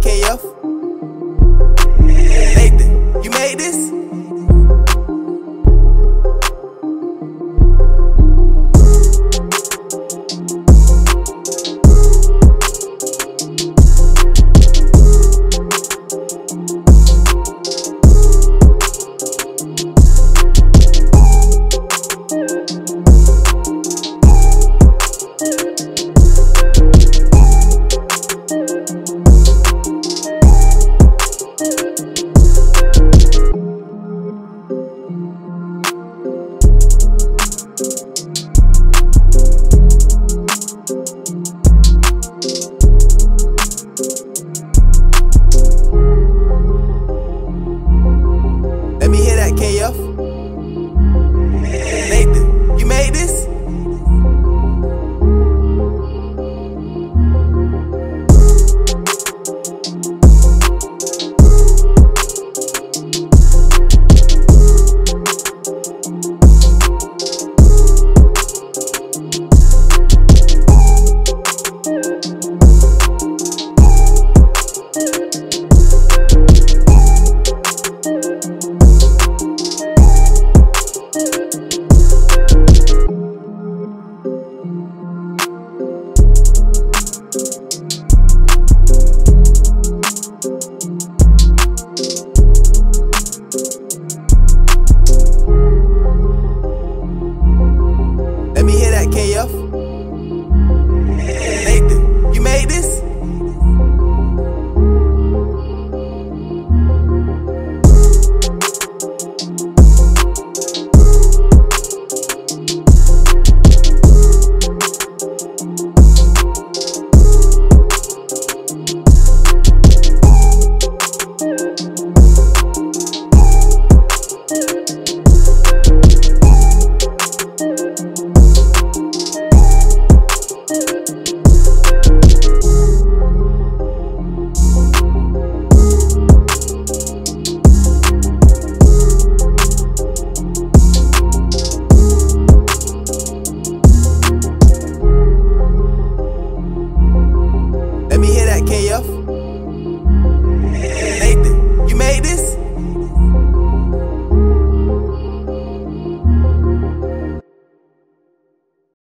KF? Nathan, you made this? left. love.